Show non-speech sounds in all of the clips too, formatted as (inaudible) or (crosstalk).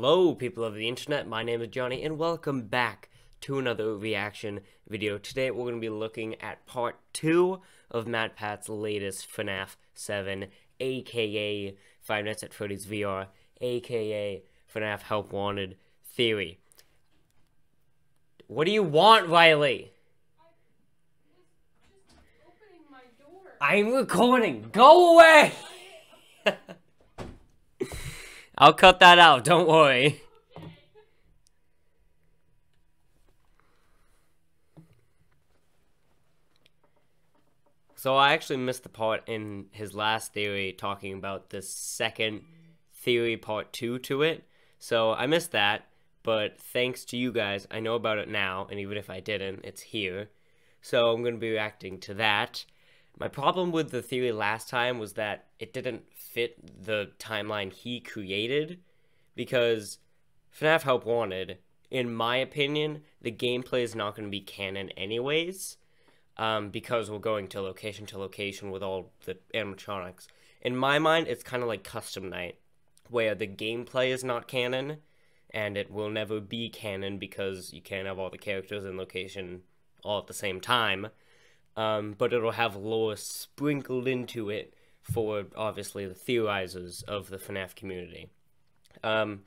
Hello, people of the internet. My name is Johnny, and welcome back to another reaction video. Today, we're going to be looking at part two of MatPat's latest FNAF 7, aka Five Nights at Freddy's VR, aka FNAF Help Wanted Theory. What do you want, Riley? I'm recording. Go away! (laughs) I'll cut that out, don't worry. So I actually missed the part in his last theory talking about the second theory part two to it. So I missed that, but thanks to you guys, I know about it now, and even if I didn't, it's here. So I'm going to be reacting to that. My problem with the theory last time was that it didn't fit the timeline he created because FNAF Help Wanted, in my opinion, the gameplay is not going to be canon anyways um, because we're going to location to location with all the animatronics. In my mind, it's kind of like Custom Night, where the gameplay is not canon and it will never be canon because you can't have all the characters and location all at the same time um, but it'll have lore sprinkled into it for obviously the theorizers of the FNAF community. Um,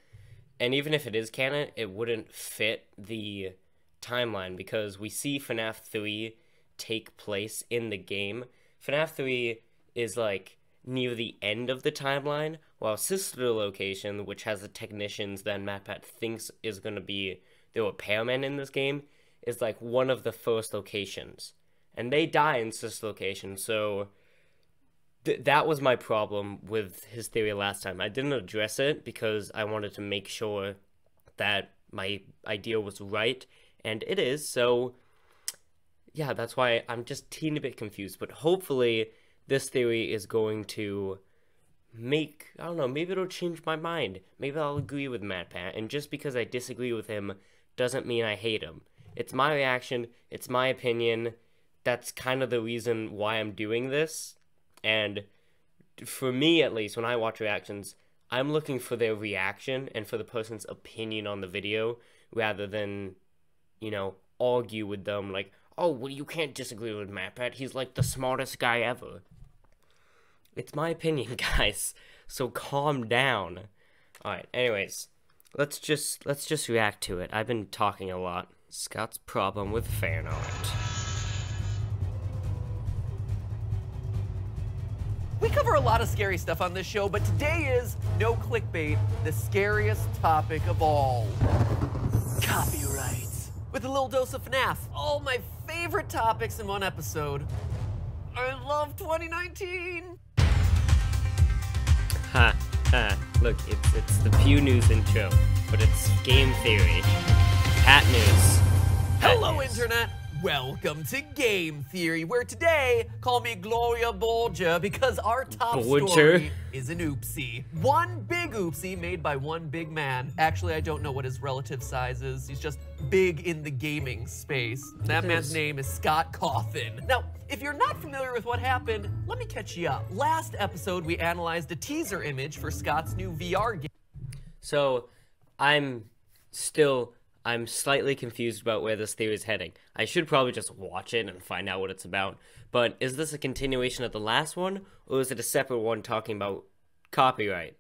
and even if it is canon, it wouldn't fit the timeline because we see FNAF 3 take place in the game. FNAF 3 is like near the end of the timeline, while Sister Location, which has the technicians that MatPat thinks is going to be the repairmen in this game, is like one of the first locations and they die in this location. So th- that was my problem with his theory last time. I didn't address it because I wanted to make sure that my idea was right, and it is. So yeah, that's why I'm just teeny bit confused. But hopefully, this theory is going to make I don't know. Maybe it'll change my mind. Maybe I'll agree with MatPat. And just because I disagree with him doesn't mean I hate him. It's my reaction. It's my opinion that's kind of the reason why I'm doing this. And for me, at least, when I watch reactions, I'm looking for their reaction and for the person's opinion on the video rather than, you know, argue with them like, oh, well, you can't disagree with MatPat. He's like the smartest guy ever. It's my opinion, (laughs) guys. So calm down. Alright, anyways. Let's just let's just react to it. I've been talking a lot. Scott's problem with fan art. We cover a lot of scary stuff on this show, but today is, no clickbait, the scariest topic of all. Copyrights. With a little dose of FNAF, all my favorite topics in one episode. I love 2019! Ha, ha. Look, it's, it's the Pew News intro, but it's game theory. Hat news. Hat Hello, news. Internet! Welcome to Game Theory, where today, call me Gloria Borger because our top story is an oopsie. One big oopsie made by one big man. Actually, I don't know what his relative size is. He's just big in the gaming space. That man's name is Scott Cawthon. Now, if you're not familiar with what happened, let me catch you up. Last episode, we analyzed a teaser image for Scott's new VR game. So, I'm still I'm slightly confused about where this theory is heading. I should probably just watch it and find out what it's about. But is this a continuation of the last one, or is it a separate one talking about copyright?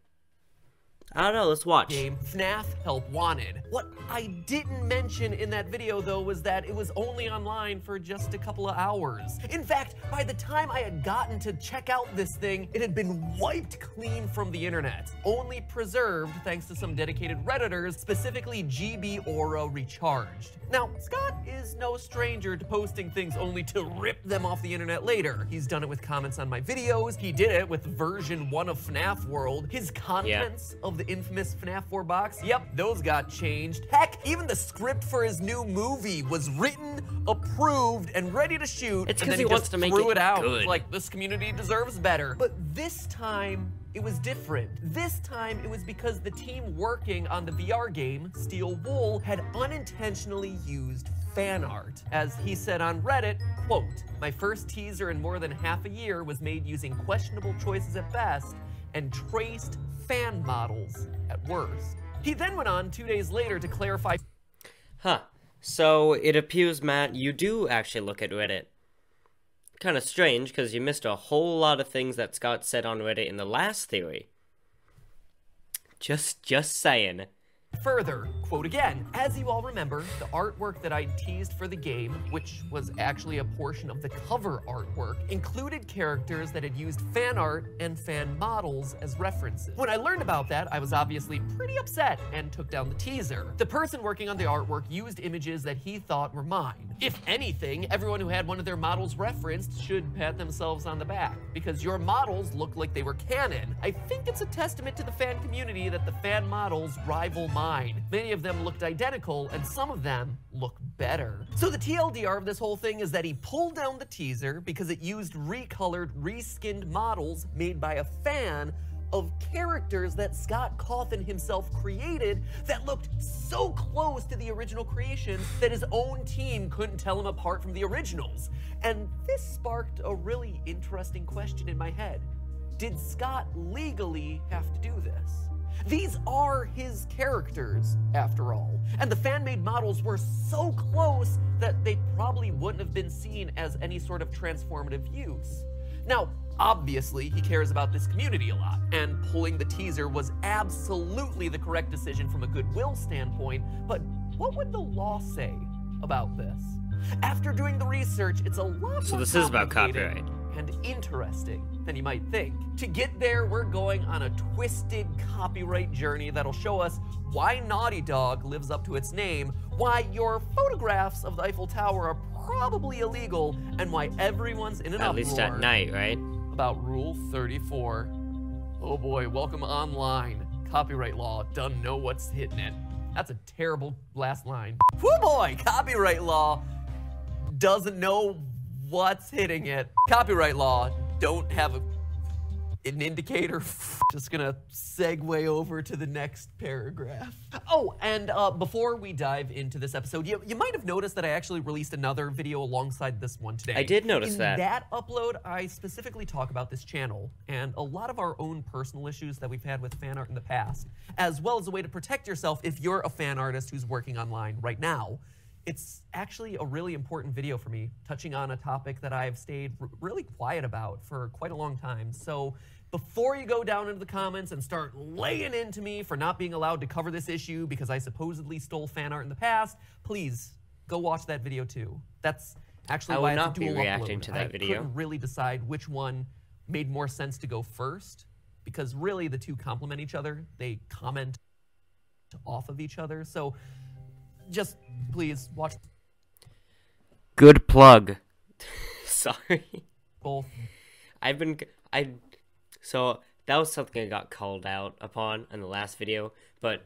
I don't know, let's watch. Game FNAF Help Wanted. What I didn't mention in that video though was that it was only online for just a couple of hours. In fact, by the time I had gotten to check out this thing, it had been wiped clean from the internet. Only preserved thanks to some dedicated Redditors, specifically GB Aura Recharged. Now, Scott is no stranger to posting things only to rip them off the internet later. He's done it with comments on my videos, he did it with version 1 of FNAF World, his contents yeah. of the infamous FNAF 4 box, yep, those got changed. Heck, even the script for his new movie was written, approved, and ready to shoot, it's because he, he wants to make it, it out. Good. Like, this community deserves better. But this time, it was different. This time, it was because the team working on the VR game, Steel Wool, had unintentionally used fan art. As he said on Reddit, quote, my first teaser in more than half a year was made using questionable choices at best and traced fan models at worst. He then went on two days later to clarify Huh. So it appears, Matt, you do actually look at Reddit. Kind of strange, because you missed a whole lot of things that Scott said on Reddit in the last theory. Just, just saying. Further, quote again, as you all remember, the artwork that I teased for the game, which was actually a portion of the cover artwork, included characters that had used fan art and fan models as references. When I learned about that, I was obviously pretty upset and took down the teaser. The person working on the artwork used images that he thought were mine. If anything, everyone who had one of their models referenced should pat themselves on the back, because your models look like they were canon. I think it's a testament to the fan community that the fan models rival mine. Many of them looked identical, and some of them look better. So the TLDR of this whole thing is that he pulled down the teaser because it used recolored, reskinned models made by a fan of characters that Scott Cawthon himself created that looked so close to the original creation that his own team couldn't tell him apart from the originals. And this sparked a really interesting question in my head. Did Scott legally have to do this? These are his characters, after all, and the fan made models were so close that they probably wouldn't have been seen as any sort of transformative use. Now, obviously, he cares about this community a lot, and pulling the teaser was absolutely the correct decision from a goodwill standpoint, but what would the law say about this? After doing the research, it's a lot So this is about copyright. And interesting than you might think. To get there, we're going on a twisted copyright journey that'll show us why Naughty Dog lives up to its name, why your photographs of the Eiffel Tower are probably illegal, and why everyone's in an At uproar least at night, right? about Rule 34. Oh boy, welcome online. Copyright law doesn't know what's hitting it. That's a terrible last line. Whoo boy, copyright law doesn't know what's hitting it. Copyright law don't have a, an indicator. (laughs) Just gonna segue over to the next paragraph. Oh, and uh, before we dive into this episode, you, you might have noticed that I actually released another video alongside this one today. I did notice In that. that upload, I specifically talk about this channel and a lot of our own personal issues that we've had with fan art in the past, as well as a way to protect yourself if you're a fan artist who's working online right now. It's actually a really important video for me, touching on a topic that I've stayed r- really quiet about for quite a long time. So before you go down into the comments and start laying into me for not being allowed to cover this issue because I supposedly stole fan art in the past, please go watch that video too. That's actually I why it's not be reacting upload. to that I video. couldn't really decide which one made more sense to go first because really the two complement each other. They comment off of each other. So just please watch Good plug. (laughs) Sorry. both. I've been I so that was something I got called out upon in the last video, but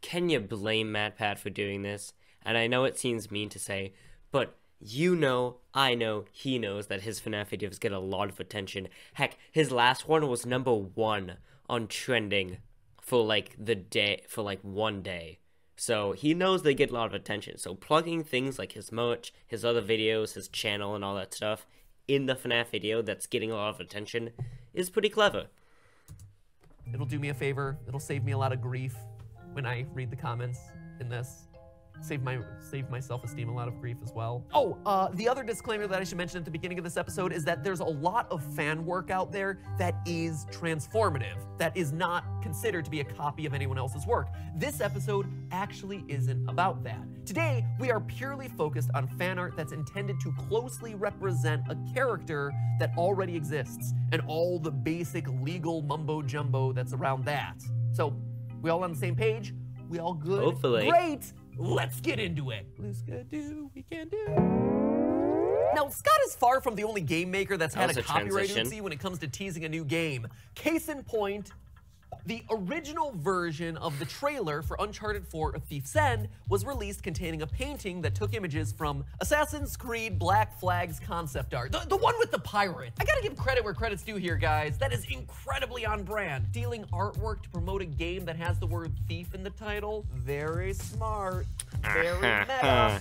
can you blame MatPat for doing this? And I know it seems mean to say, but you know, I know, he knows that his FNAF videos get a lot of attention. Heck, his last one was number one on trending for like the day for like one day. So he knows they get a lot of attention. So plugging things like his merch, his other videos, his channel, and all that stuff in the FNAF video that's getting a lot of attention is pretty clever. It'll do me a favor. It'll save me a lot of grief when I read the comments in this. Save my save my self-esteem a lot of grief as well. Oh, uh, the other disclaimer that I should mention at the beginning of this episode is that there's a lot of fan work out there that is transformative, that is not considered to be a copy of anyone else's work. This episode actually isn't about that. Today, we are purely focused on fan art that's intended to closely represent a character that already exists and all the basic legal mumbo jumbo that's around that. So, we all on the same page? We all good? Hopefully. Great! Let's get into it. Blue's gonna do, we can do. Now, Scott is far from the only game maker that's That had a a copyright transition. oopsie when it comes to teasing a new game. Case in point, the original version of the trailer for Uncharted 4 A Thief's End was released containing a painting that took images from Assassin's Creed Black Flag's concept art. The, the one with the pirate. I gotta give credit where credit's due here, guys. That is incredibly on brand. Stealing artwork to promote a game that has the word thief in the title. Very smart. Very (laughs) meta.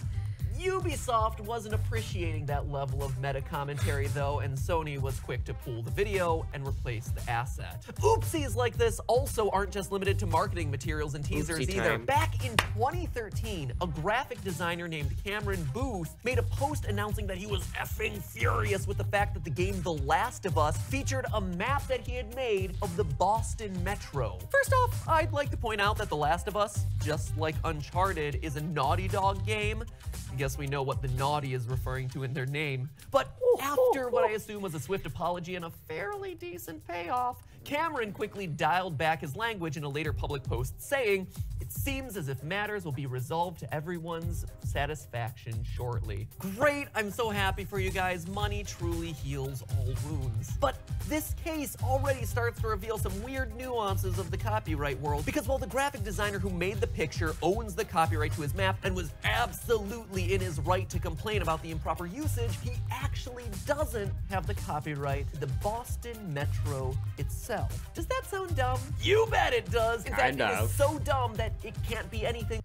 Ubisoft wasn't appreciating that level of meta commentary though, and Sony was quick to pull the video and replace the asset. Oopsies like this also aren't just limited to marketing materials and teasers Oopsie either. time. Back in 2013, a graphic designer named Cameron Booth made a post announcing that he was effing furious with the fact that the game The Last of Us featured a map that he had made of the Boston Metro. First off, I'd like to point out that The Last of Us, just like Uncharted, is a Naughty Dog game. I guess we know what the naughty is referring to in their name. But after what I assume was a swift apology and a fairly decent payoff, Cameron quickly dialed back his language in a later public post saying, It seems as if matters will be resolved to everyone's satisfaction shortly. Great, I'm so happy for you guys. Money truly heals all wounds. But this case already starts to reveal some weird nuances of the copyright world because while the graphic designer who made the picture owns the copyright to his map and was absolutely in his right to complain about the improper usage, he actually doesn't have the copyright to the Boston Metro itself. Does that sound dumb? You bet it does. In fact, it is so dumb that it can't be anything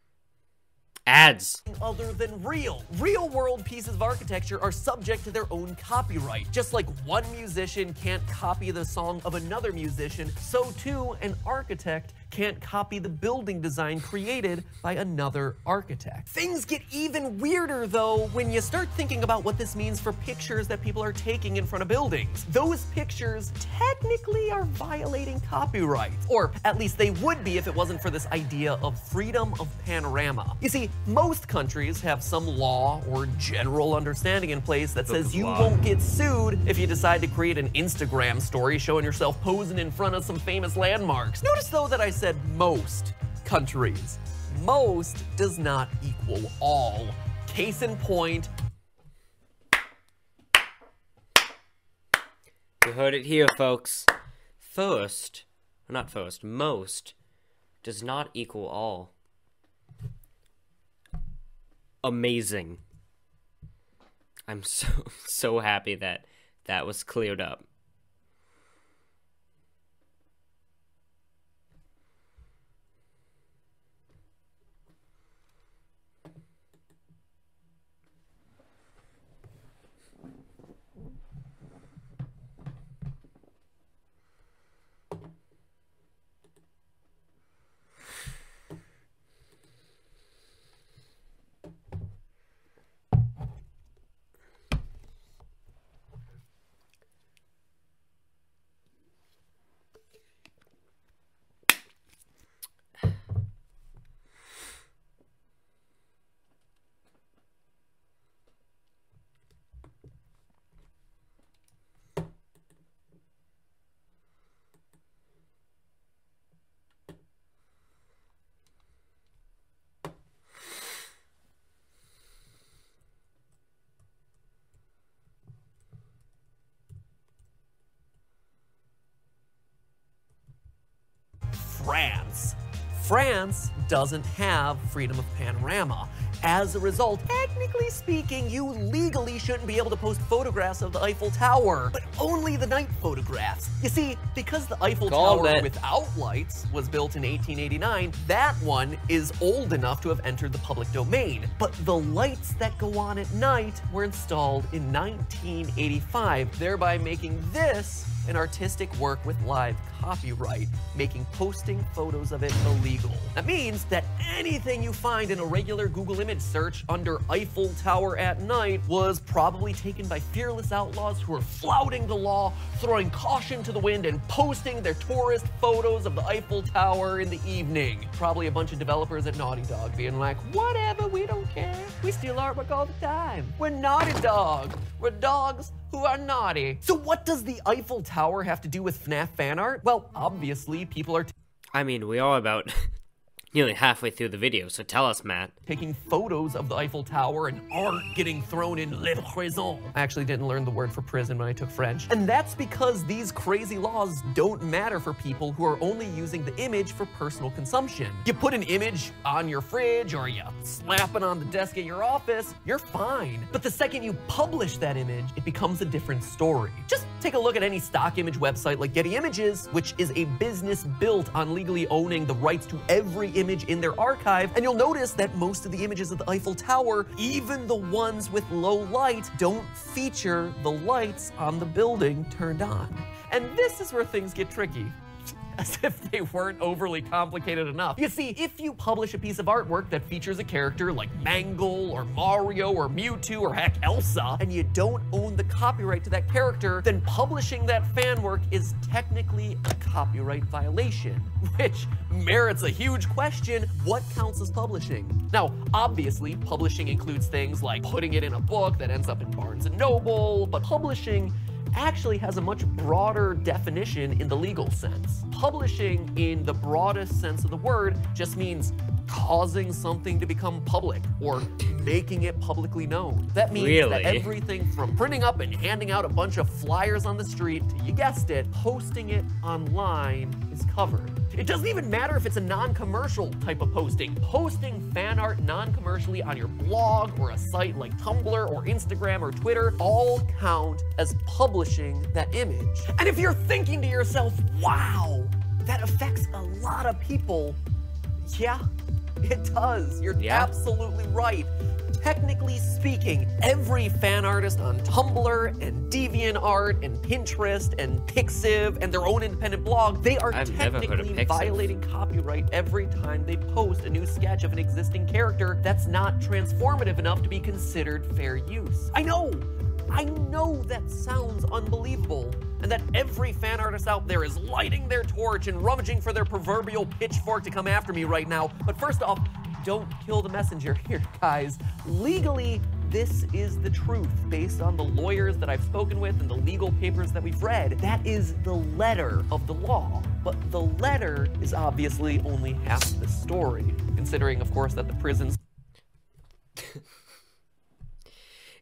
Ads. other than real. Real world pieces of architecture are subject to their own copyright. Just like one musician can't copy the song of another musician, so too an architect can't copy the building design created by another architect. Things get even weirder though when you start thinking about what this means for pictures that people are taking in front of buildings. Those pictures technically are violating copyright, or at least they would be if it wasn't for this idea of freedom of panorama. You see, most countries have some law or general understanding in place that says you law. won't get sued if you decide to create an Instagram story showing yourself posing in front of some famous landmarks. Notice though that I said most countries. Most does not equal all. Case in point, You heard it here, folks. First, not first, most does not equal all. Amazing. I'm so (laughs) so happy that that was cleared up. France. France doesn't have freedom of panorama. As a result, technically speaking, you legally shouldn't be able to post photographs of the Eiffel Tower, but only the night photographs. You see, because the Eiffel Called Tower it. without lights was built in 1889, that one is old enough to have entered the public domain. But the lights that go on at night were installed in 1985, thereby making this an artistic work with live copyright, making posting photos of it illegal. That means that anything you find in a regular Google image search under Eiffel Tower at night was probably taken by fearless outlaws who are flouting the law, throwing caution to the wind, and posting their tourist photos of the Eiffel Tower in the evening. Probably a bunch of developers at Naughty Dog being like, whatever, we don't care. We steal artwork all the time. We're Naughty Dog. We're dogs who are naughty. So what does the Eiffel Tower have to do with FNAF fan art? Well, obviously people are I mean, we are about nearly halfway through the video, so tell us, Matt. taking photos of the Eiffel Tower and art getting thrown in les prisons. I actually didn't learn the word for prison when I took French. And that's because these crazy laws don't matter for people who are only using the image for personal consumption. You put an image on your fridge or you slap it on the desk at your office, you're fine. But the second you publish that image, it becomes a different story. Just take a look at any stock image website like Getty Images, which is a business built on legally owning the rights to every image image in their archive, and you'll notice that most of the images of the Eiffel Tower, even the ones with low light, don't feature the lights on the building turned on. And this is where things get tricky (laughs) as if they weren't overly complicated enough. You see, if you publish a piece of artwork that features a character like Mangle or Mario or Mewtwo or heck Elsa, and you don't own the copyright to that character, then publishing that fan work is technically a copyright violation, (laughs) which merits a huge question, what counts as publishing? Now, obviously, publishing includes things like putting it in a book that ends up in Barnes & Noble, but publishing actually has a much broader definition in the legal sense. Publishing, in the broadest sense of the word, just means causing something to become public or making it publicly known. That means Really? that everything from printing up and handing out a bunch of flyers on the street to, you guessed it, posting it online is covered. It doesn't even matter if it's a non-commercial type of posting. Posting fan art non-commercially on your blog or a site like Tumblr or Instagram or Twitter all count as publishing that image. And if you're thinking to yourself, wow, that affects a lot of people, yeah, it does. You're Yeah. absolutely right. Technically speaking, every fan artist on Tumblr and DeviantArt and Pinterest and Pixiv and their own independent blog, they are I've never heard of technically violating copyright every time they post a new sketch of an existing character that's not transformative enough to be considered fair use. I know! I know that sounds unbelievable, and that every fan artist out there is lighting their torch and rummaging for their proverbial pitchfork to come after me right now. But first off, don't kill the messenger (laughs) here, guys. Legally, this is the truth based on the lawyers that I've spoken with and the legal papers that we've read. That is the letter of the law. But the letter is obviously only half the story, considering, of course, that the prisons (laughs)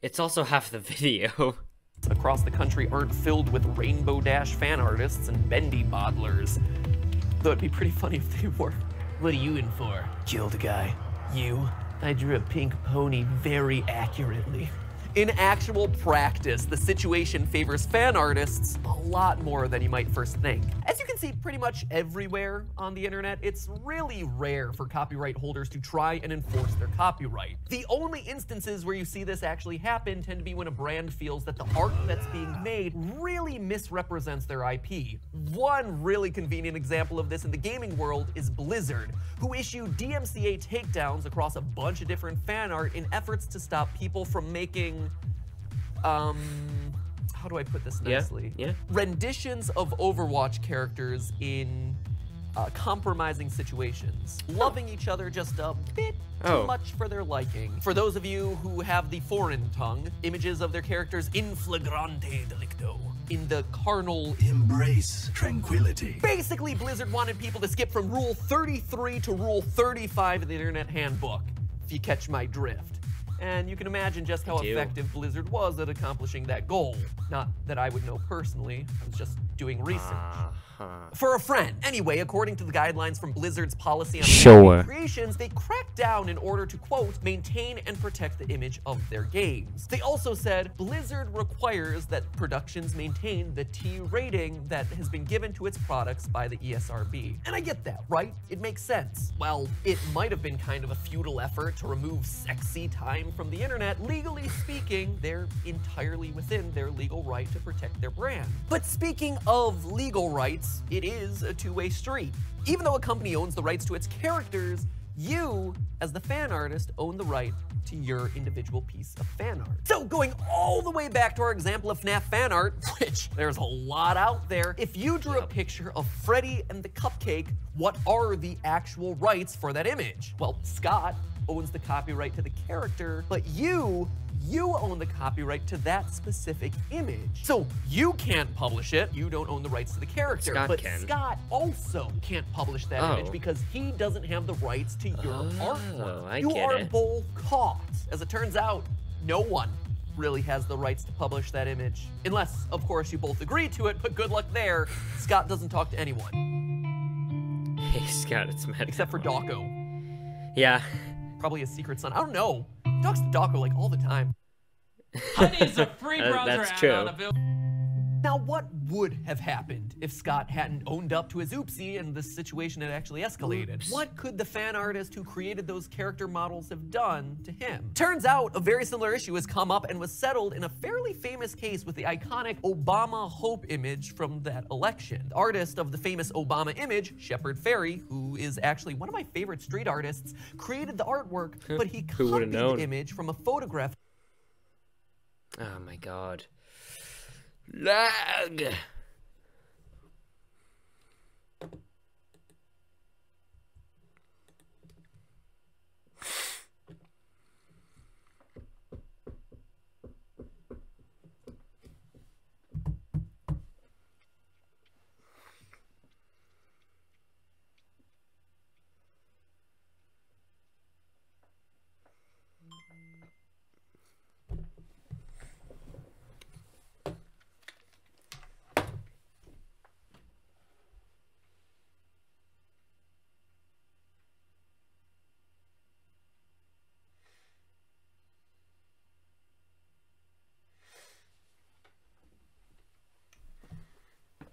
It's also half the video. (laughs) across the country aren't filled with Rainbow Dash fan artists and bendy modelers. Though it'd be pretty funny if they were. What are you in for? Killed a guy. You? I drew a pink pony very accurately. In actual practice, the situation favors fan artists a lot more than you might first think. As you can see pretty much everywhere on the internet, it's really rare for copyright holders to try and enforce their copyright. The only instances where you see this actually happen tend to be when a brand feels that the art that's being made really misrepresents their IP. One really convenient example of this in the gaming world is Blizzard, who issued DMCA takedowns across a bunch of different fan art in efforts to stop people from making um how do I put this nicely? yeah. yeah. Renditions of Overwatch characters in uh, compromising situations, loving each other just a bit too Oh. much for their liking. For those of you who have the foreign tongue, images of their characters in flagrante delicto, in the carnal Embrace tranquility. Basically, Blizzard wanted people to skip from Rule 33 to Rule 35 of the Internet Handbook, if you catch my drift. And you can imagine just how effective Blizzard was at accomplishing that goal. Not that I would know personally, I was just doing research. Uh-huh. For a friend. Anyway, according to the guidelines from Blizzard's policy on Sure. creations, they cracked down in order to, quote, maintain and protect the image of their games. They also said Blizzard requires that productions maintain the T rating that has been given to its products by the ESRB. And I get that, right? It makes sense. Well, it might have been kind of a futile effort to remove sexy time from the internet. Legally speaking, they're entirely within their legal right to protect their brand. But speaking of legal rights, it is a two way street. Even though a company owns the rights to its characters, you, as the fan artist, own the right to your individual piece of fan art. So, going all the way back to our example of FNAF fan art, (laughs) which there's a lot out there, if you drew a picture of Freddy and the cupcake, what are the actual rights for that image? Well, Scott owns the copyright to the character, but you you own the copyright to that specific image. So you can't publish it. You don't own the rights to the character. Scott but can. Scott also can't publish that Oh. image because he doesn't have the rights to your Oh, artwork. I you are it. both caught. As it turns out, no one really has the rights to publish that image. Unless, of course, you both agree to it, but good luck there. Scott doesn't talk to anyone. Hey, Scott, it's Matt. Except for Dawko. Yeah. Probably his secret son. I don't know. Talks to Dawko like all the time. (laughs) Honey's a free browser that's add-on true. Now, what would have happened if Scott hadn't owned up to his oopsie and the situation had actually escalated? Oops. What could the fan artist who created those character models have done to him? Turns out a very similar issue has come up and was settled in a fairly famous case with the iconic Obama Hope image from that election. The artist of the famous Obama image, Shepard Fairey, who is actually one of my favorite street artists, created the artwork, but he copied the image from a photograph Oh my god. Lag!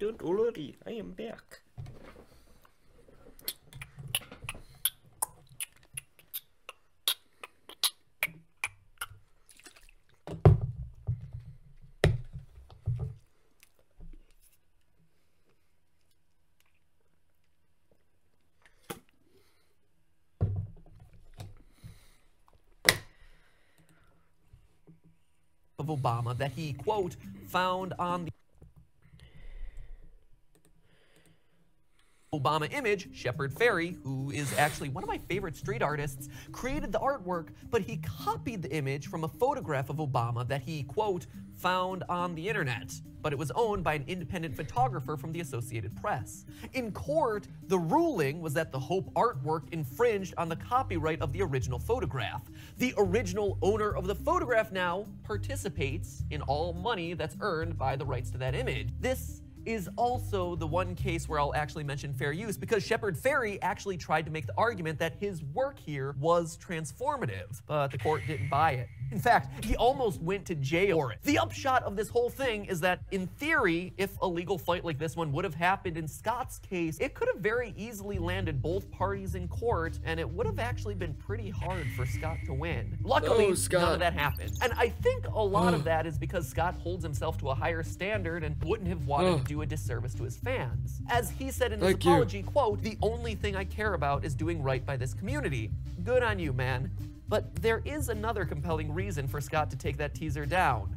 Don't worry, I am back. of Obama that he, quote, found on the Obama image, Shepard Fairey, who is actually one of my favorite street artists, created the artwork, but he copied the image from a photograph of Obama that he, quote, found on the internet. But it was owned by an independent photographer from the Associated Press. In court, the ruling was that the Hope artwork infringed on the copyright of the original photograph. The original owner of the photograph now participates in all money that's earned by the rights to that image. This is also the one case where I'll actually mention fair use because Shepard Fairey actually tried to make the argument that his work here was transformative, but the court didn't buy it. In fact, he almost went to jail for it. The upshot of this whole thing is that, in theory, if a legal fight like this one would have happened in Scott's case, it could have very easily landed both parties in court, and it would have actually been pretty hard for Scott to win. Luckily, Scott. none of that happened. And I think a lot of that is because Scott holds himself to a higher standard and wouldn't have wanted to do a disservice to his fans. As he said in his Thank you. apology, quote, the only thing I care about is doing right by this community. Good on you, man. But there is another compelling reason for Scott to take that teaser down.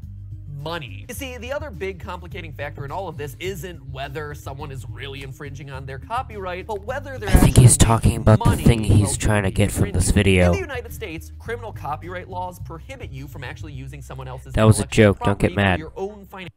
Money. You see, the other big complicating factor in all of this isn't whether someone is really infringing on their copyright, but whether they're I think he's talking making about the money thing he's trying to get from this video. In the United States, criminal copyright laws prohibit you from actually using someone else's That was a joke, don't get property for mad. Your own financial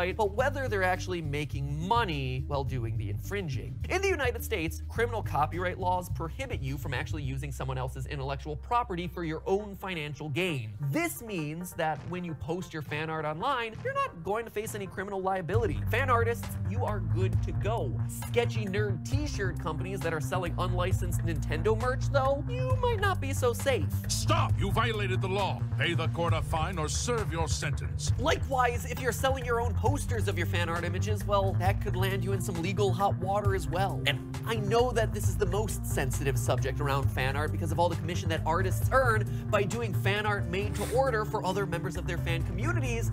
right? But whether they're actually making money while doing the infringing. In the United States, criminal copyright laws prohibit you from actually using someone else's intellectual property for your own financial gain. This means that when you post your fan art online, you're not going to face any criminal liability. Fan artists, you are good to go. Sketchy nerd t-shirt companies that are selling unlicensed Nintendo merch, though, you might not be so safe. Stop! You violated the law. Pay the court a fine or serve your sentence. Likewise, if you're selling your own posters of your fan art images, well, that could land you in some legal hot water as well. And I know that this is the most sensitive subject around fan art because of all the commission that artists earn by doing fan art made to order for other members of their fan communities.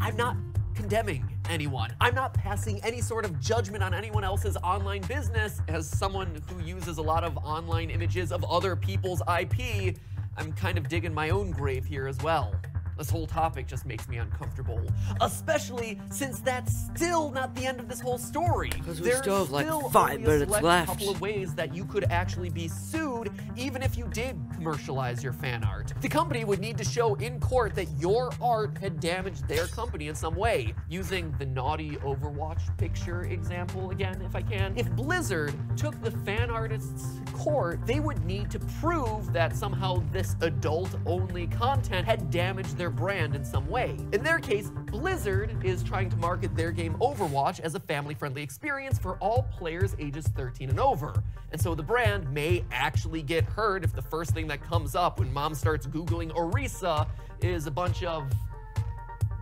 I'm not condemning anyone. I'm not passing any sort of judgment on anyone else's online business. As someone who uses a lot of online images of other people's IP, I'm kind of digging my own grave here as well. This whole topic just makes me uncomfortable, especially since that's still not the end of this whole story. 'Cause we There's still have, like, still five a minutes left. couple of ways that you could actually be sued, even if you did commercialize your fan art. The company would need to show in court that your art had damaged their company in some way, using the naughty Overwatch picture example again, if I can. If Blizzard took the fan artists to court, they would need to prove that somehow this adult-only content had damaged their their brand in some way. In their case, Blizzard is trying to market their game Overwatch as a family-friendly experience for all players ages 13 and over. And so the brand may actually get hurt if the first thing that comes up when mom starts Googling Orisa is a bunch of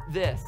this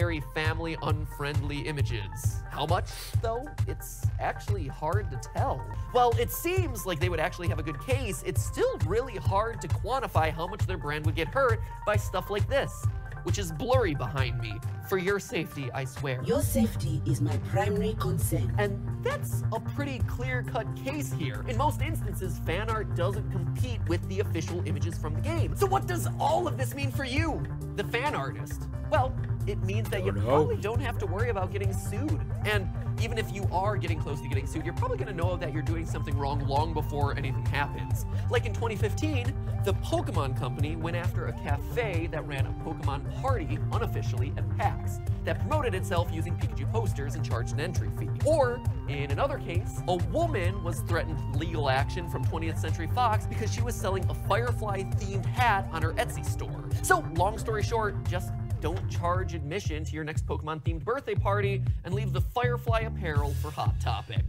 very family unfriendly images. How much, though? It's actually hard to tell. While it seems like they would actually have a good case, it's still really hard to quantify how much their brand would get hurt by stuff like this, which is blurry behind me. For your safety, I swear. Your safety is my primary concern. And that's a pretty clear-cut case here. In most instances, fan art doesn't compete with the official images from the game. So what does all of this mean for you, the fan artist? Well, it means that you probably don't have to worry about getting sued. And even if you are getting close to getting sued, you're probably gonna know that you're doing something wrong long before anything happens. Like in 2015, the Pokemon Company went after a cafe that ran a Pokemon party unofficially at PAX that promoted itself using Pikachu posters and charged an entry fee. Or, in another case, a woman was threatened legal action from 20th Century Fox because she was selling a Firefly themed hat on her Etsy store. So, long story short, just don't charge admission to your next Pokemon themed birthday party and leave the Firefly apparel for Hot Topic.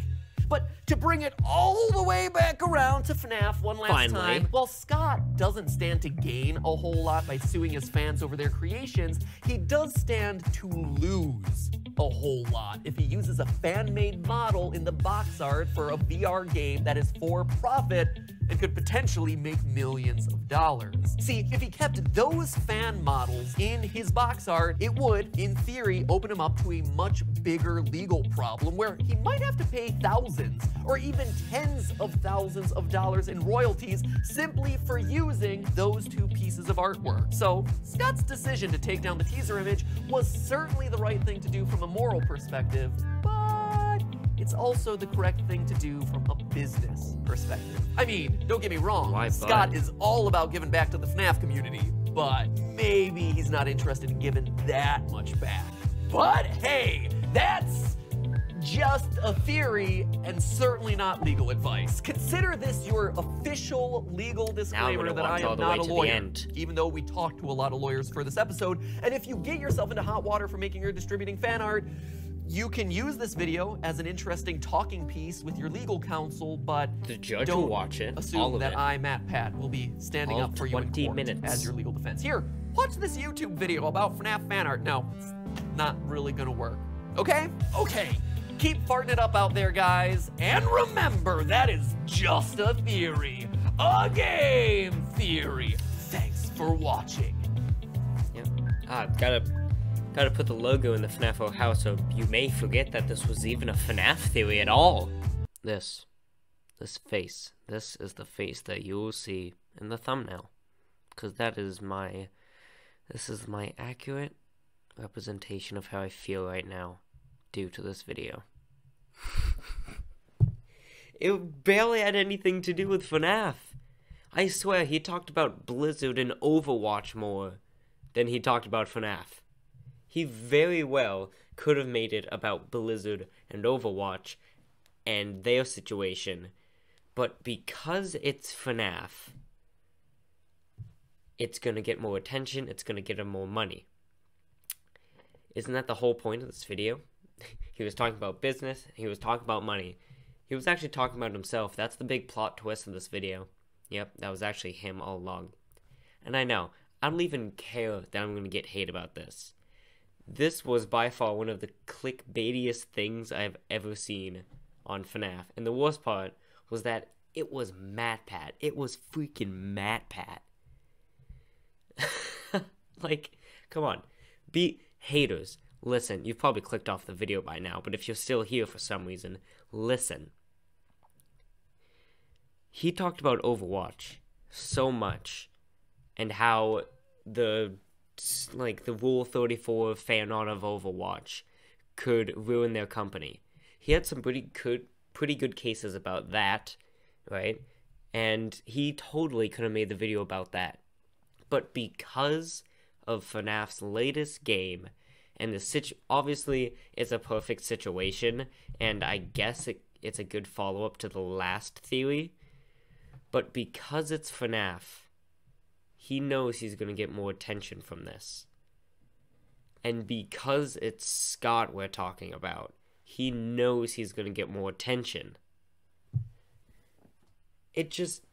But to bring it all the way back around to FNAF one last Finally. time, while Scott doesn't stand to gain a whole lot by suing his fans over their creations, he does stand to lose a whole lot if he uses a fan-made model in the box art for a VR game that is for profit and could potentially make millions of dollars. See, if he kept those fan models in his box art, it would, in theory, open him up to a much bigger legal problem where he might have to pay thousands or even tens of thousands of dollars in royalties simply for using those two pieces of artwork. So, Scott's decision to take down the teaser image was certainly the right thing to do from a moral perspective, but it's also the correct thing to do from a business perspective. I mean, don't get me wrong, Why, Scott is all about giving back to the FNAF community, but maybe he's not interested in giving that much back. But hey, that's just a theory and certainly not legal advice. Consider this your official legal disclaimer that I am not a lawyer, even though we talked to a lot of lawyers for this episode. And if you get yourself into hot water for making or distributing fan art, you can use this video as an interesting talking piece with your legal counsel, but The judge don't will watch it, assume all of that it. I, Matt Pat, will be standing All up for you in 20 court minutes. as your legal defense. Here, watch this YouTube video about FNAF fan art. No, it's not really gonna work. Okay? Okay. Keep farting it up out there, guys. And remember, that is just a theory. A game theory. Thanks for watching. Yep. Ah, gotta gotta put the logo in the FNAF 4 house so you may forget that this was even a FNAF theory at all. This. This face. This is the face that you will see in the thumbnail. Because that is my. This is my accurate representation of how I feel right now due to this video. (laughs) it barely had anything to do with FNAF. I swear he talked about Blizzard and Overwatch more than he talked about FNAF. He very well could have made it about Blizzard and Overwatch and their situation, but because it's FNAF, it's gonna get more attention, it's gonna get him more money. Isn't that the whole point of this video? (laughs) he was talking about business, he was talking about money. He was actually talking about himself. That's the big plot twist of this video. Yep, that was actually him all along. And I know, I don't even care that I'm gonna get hate about this. This was by far one of the clickbaitiest things I've ever seen on FNAF. And the worst part was that it was MatPat. It was freaking MatPat. (laughs) like, come on. Be haters. Listen, you've probably clicked off the video by now, but if you're still here for some reason, listen. He talked about Overwatch so much and how the like the Rule 34 fan art of Overwatch could ruin their company. He had some pretty good pretty good cases about that, right? And he totally could have made the video about that. But because of FNAF's latest game and the situ obviously it's a perfect situation and I guess it, it's a good follow-up to the last theory, but because it's FNAF, he knows he's going to get more attention from this. And because it's Scott we're talking about, he knows he's going to get more attention. It just,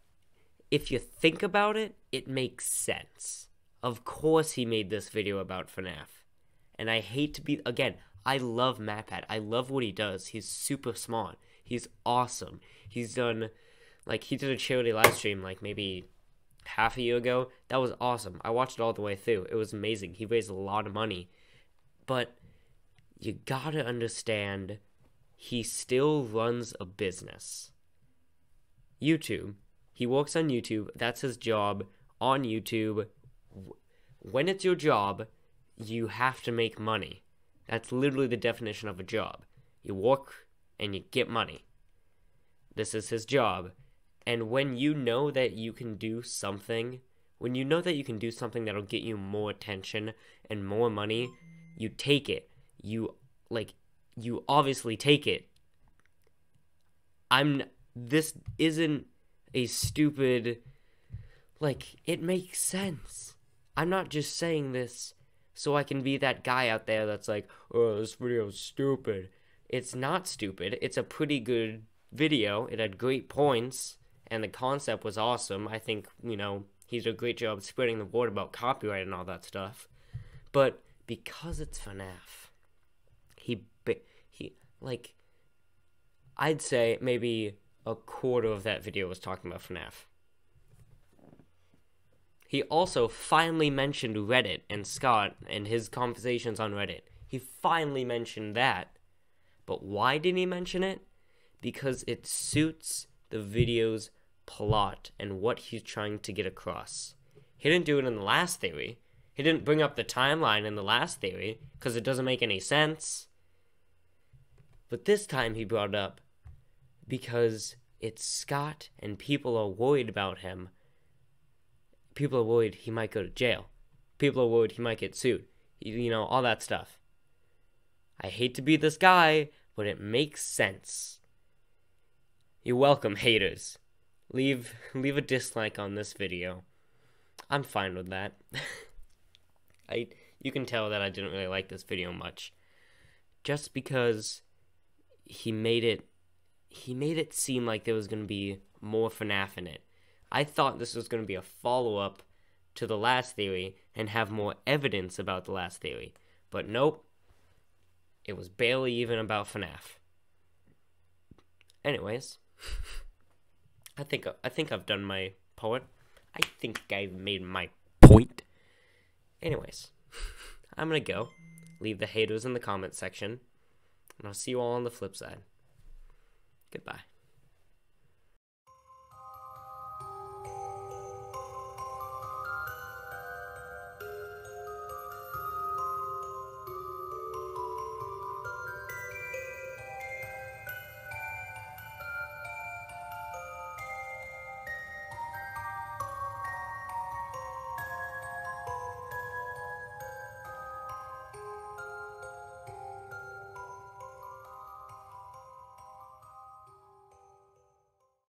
if you think about it, it makes sense. Of course, he made this video about FNAF. And I hate to be, again, I love MatPat. I love what he does. He's super smart. He's awesome. He's done, like, he did a charity live stream, like, maybe half a year ago. That was awesome. I watched it all the way through. It was amazing. He raised a lot of money. But you gotta understand, he still runs a business. YouTube. He works on YouTube. That's his job on YouTube. When it's your job, you have to make money. That's literally the definition of a job. You work and you get money. This is his job. And when you know that you can do something, when you know that you can do something that'll get you more attention and more money, you take it. You like you obviously take it. I'm this isn't a stupid like it makes sense. I'm not just saying this so I can be that guy out there that's like, "Oh, this video's stupid." It's not stupid. It's a pretty good video. It had great points and the concept was awesome. I think, you know, he did a great job spreading the word about copyright and all that stuff. But because it's FNAF, he he like I'd say maybe a quarter of that video was talking about FNAF. He also finally mentioned Reddit and Scott and his conversations on Reddit. He finally mentioned that. But why didn't he mention it? Because it suits the video's plot and what he's trying to get across. He didn't do it in the last theory. He didn't bring up the timeline in the last theory because it doesn't make any sense. But this time he brought up because it's Scott and people are worried about him. People are worried he might go to jail. People are worried he might get sued. You know, all that stuff. I hate to be this guy, but it makes sense. You're welcome, haters. Leave leave a dislike on this video. I'm fine with that. (laughs) I you can tell that I didn't really like this video much. Just because he made it he made it seem like there was going to be more FNAF in it. I thought this was going to be a follow-up to the last theory and have more evidence about the last theory. But nope. It was barely even about FNAF. Anyways, I think I think I've done my poet. I think I've made my point. Anyways, I'm gonna go. Leave the haters in the comment section. And I'll see you all on the flip side. Goodbye.